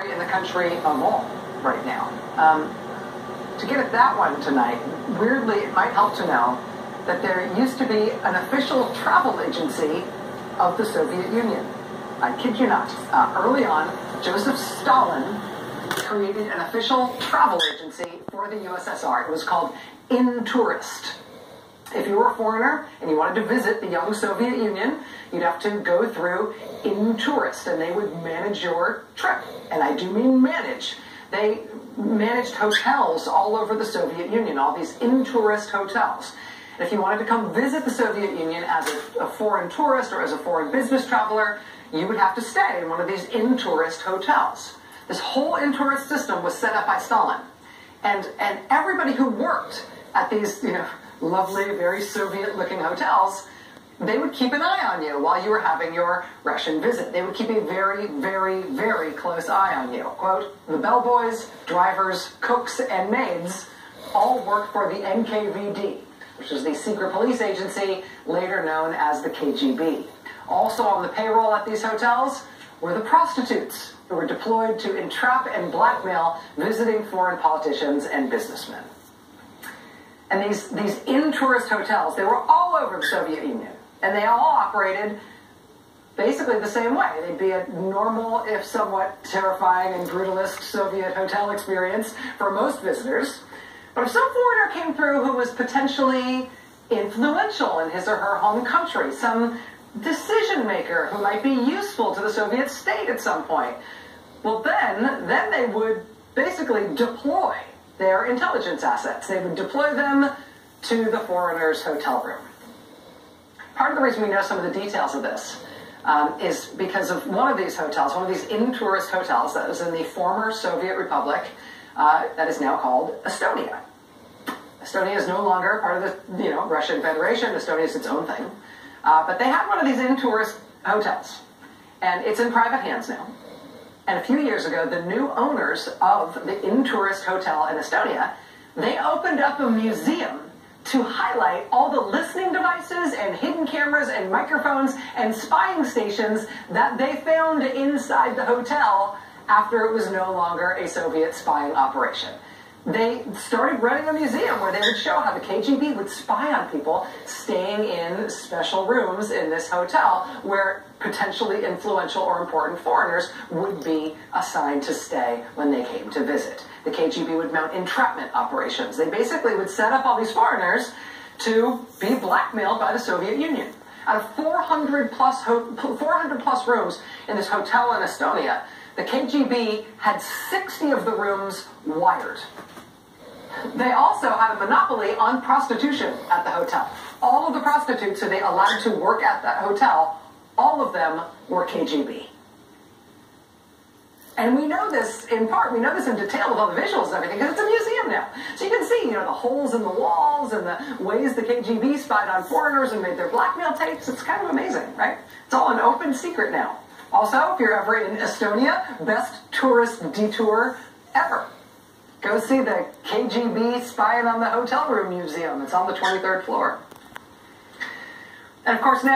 in the country of right now. Um, to get at that one tonight, weirdly, it might help to know that there used to be an official travel agency of the Soviet Union. I kid you not. Uh, early on, Joseph Stalin created an official travel agency for the USSR. It was called Intourist. If you were a foreigner and you wanted to visit the young Soviet Union, you'd have to go through Intourist, and they would manage your trip. And I do mean manage. They managed hotels all over the Soviet Union, all these Intourist hotels. And if you wanted to come visit the Soviet Union as a, a foreign tourist or as a foreign business traveler, you would have to stay in one of these Intourist hotels. This whole Intourist system was set up by Stalin. And, and everybody who worked at these, you know, lovely, very Soviet looking hotels, they would keep an eye on you while you were having your Russian visit. They would keep a very, very, very close eye on you. Quote, the bellboys, drivers, cooks, and maids all work for the NKVD, which is the secret police agency later known as the KGB. Also on the payroll at these hotels were the prostitutes who were deployed to entrap and blackmail visiting foreign politicians and businessmen. And these, these Intourist hotels, they were all over the Soviet Union. And they all operated basically the same way. They'd be a normal, if somewhat terrifying and brutalist Soviet hotel experience for most visitors. But if some foreigner came through who was potentially influential in his or her home country, some decision maker who might be useful to the Soviet state at some point, well then, then they would basically deploy their intelligence assets. They would deploy them to the foreigner's hotel room. Part of the reason we know some of the details of this um, is because of one of these hotels, one of these Intourist hotels that was in the former Soviet Republic uh, that is now called Estonia. Estonia is no longer part of the you know Russian Federation. Estonia is its own thing. Uh, but they had one of these Intourist hotels, and it's in private hands now. And a few years ago, the new owners of the Intourist hotel in Estonia, they opened up a museum to highlight all the listening devices and hidden cameras and microphones and spying stations that they found inside the hotel after it was no longer a Soviet spying operation they started running a museum where they would show how the KGB would spy on people staying in special rooms in this hotel where potentially influential or important foreigners would be assigned to stay when they came to visit. The KGB would mount entrapment operations. They basically would set up all these foreigners to be blackmailed by the Soviet Union. Out of 400 plus, 400 plus rooms in this hotel in Estonia, the KGB had 60 of the rooms wired. They also had a monopoly on prostitution at the hotel. All of the prostitutes who they allowed to work at that hotel, all of them were KGB. And we know this in part, we know this in detail with all the visuals and everything, because it's a museum now. So you can see, you know, the holes in the walls and the ways the KGB spied on foreigners and made their blackmail tapes. It's kind of amazing, right? It's all an open secret now. Also, if you're ever in Estonia, best tourist detour ever. Go see the KGB spying on the hotel room museum. It's on the 23rd floor. And of course, now